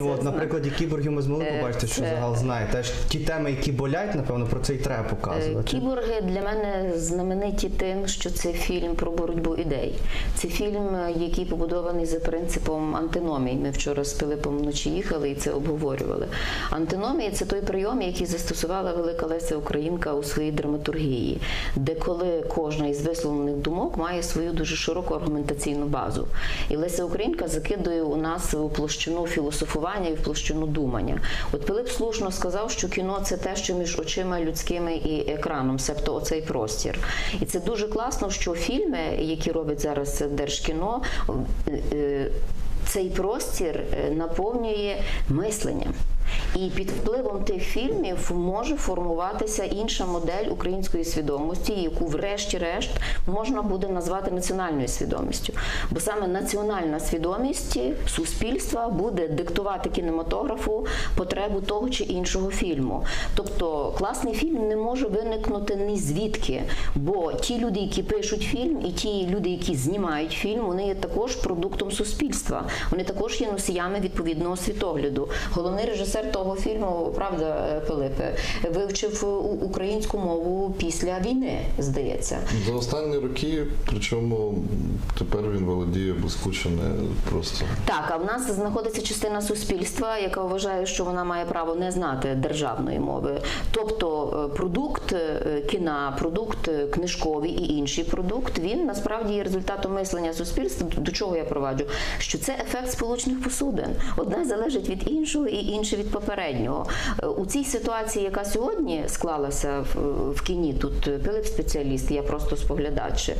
Ну, от, на прикладі кіборгів ми змогли Е, побачити, що загал знає. Теж ті теми, які болять, напевно, про це і треба Е, показувати. Кіборги для мене знамениті тим, що це фільм про боротьбу ідей. Це фільм, е, який побудований за принципом антиномії. Ми вчора з Пилипом вночі їхали і це обговорювали. Антиномія це той прийом, який застосувала велика Леся Українка у своїй драматургії, де коли кожна із висловлених думок має свою дуже широку аргументаційну базу. І Леся Українка закидує у нас у площину філософування і в площину думання. От Пилип слушно сказав, що кіно це те, що між очима людськими і екраном, себто оцей простір. І це дуже класно, що фільми, які робить зараз Держкіно, е, е, цей простір е, наповнює мисленням. І під впливом тих фільмів може формуватися інша модель української свідомості, яку, врешті-решт, можна буде назвати національною свідомістю. Бо саме національна свідомість суспільства буде диктувати кінематографу потребу того чи іншого фільму. Тобто класний фільм не може виникнути ні звідки, бо ті люди, які пишуть фільм, і ті люди, які знімають фільм, вони є також продуктом суспільства. Вони також є носіями відповідного світогляду. Головний режисер того фільму, правда, Пилипе, вивчив українську мову після війни, здається. За останні роки, причому тепер він володіє блискуче не просто. Так, а в нас знаходиться частина суспільства, яка вважає, що вона має право не знати державної мови. Тобто е, продукт е, кіна, продукт е, книжковий і інший продукт, він насправді є результатом мислення суспільства. До чого я проваджу? Що це ефект сполучних посудин. Одне залежить від іншого і інше від попереднього. У цій ситуації, яка сьогодні склалася в, кіні, тут Пилип спеціаліст, я просто споглядач.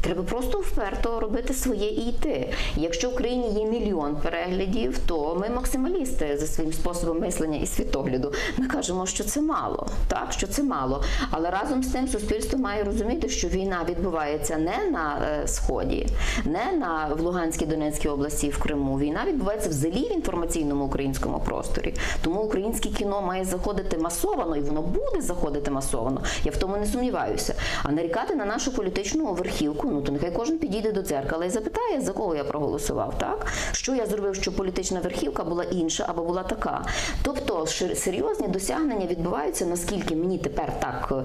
Треба просто вперто робити своє і йти. Якщо в Україні є мільйон переглядів, то ми максималісти за своїм способом мислення і світогляду. Ми кажемо, що це мало, так що це мало. Але разом з тим суспільство має розуміти, що війна відбувається не на е, сході, не на в Луганській Донецькій області, в Криму. Війна відбувається взагалі в інформаційному українському просторі. Тому українське кіно має заходити масовано, і воно буде заходити масовано. Я в тому не сумніваюся. А нарікати на нашу політичну верхівку, ну то нехай кожен підійде до дзеркала і запитає, за кого я проголосував, так що я зробив, щоб політична верхівка була інша або була така. Тобто серйозні досягнення відбуваються, наскільки мені тепер так е,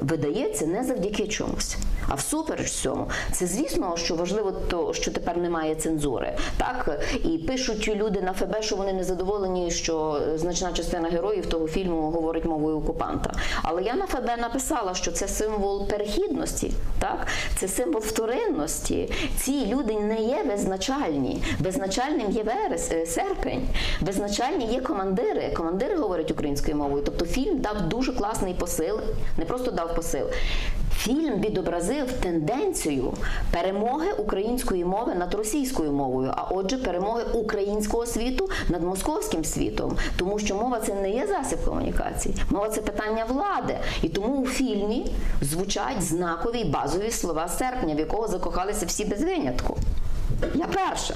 видається, не завдяки чомусь, а всупереч цьому. Це звісно, що важливо, то що тепер немає цензури. Так і пишуть люди на ФБ, що вони не задоволені, що значна частина героїв того фільму говорить мовою окупанта. Але я на ФБ написала, що це символ перехідності, так це символ вторинності. Ці люди не є визначальні. Визначальним є верес, е, серпень. визначальні є командири. Командири говорять українською мовою. Тобто фільм дав дуже класний посил, не просто дав посил. Фільм відобразив тенденцію перемоги української мови над російською мовою, а отже, перемоги українського світу над московським світом, тому що мова це не є засіб комунікації, мова це питання влади. І тому у фільмі звучать знакові базові слова серпня, в якого закохалися всі без винятку. Я перша.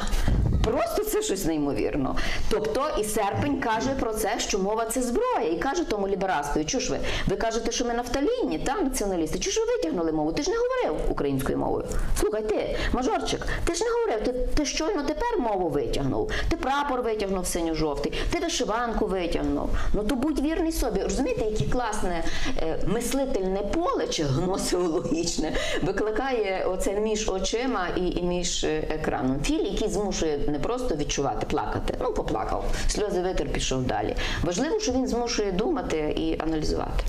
Просто це щось неймовірно. Тобто і серпень каже про це, що мова це зброя, і каже тому ліберастою, чу ж ви? Ви кажете, що ми нафталінні, та націоналісти. Чу ж ви витягнули мову? Ти ж не говорив українською мовою. Слухай, ти, мажорчик, ти ж не говорив, ти, ти щойно тепер мову витягнув. Ти прапор витягнув синьо-жовтий, ти вишиванку витягнув. Ну то будь вірний собі. Розумієте, яке класне е, мислительне поле чи гносеологічне викликає оце між очима і, і між е, екраном. Філь, який змушує не просто відчувати, плакати. Ну, поплакав, сльози витер, пішов далі. Важливо, що він змушує думати і аналізувати.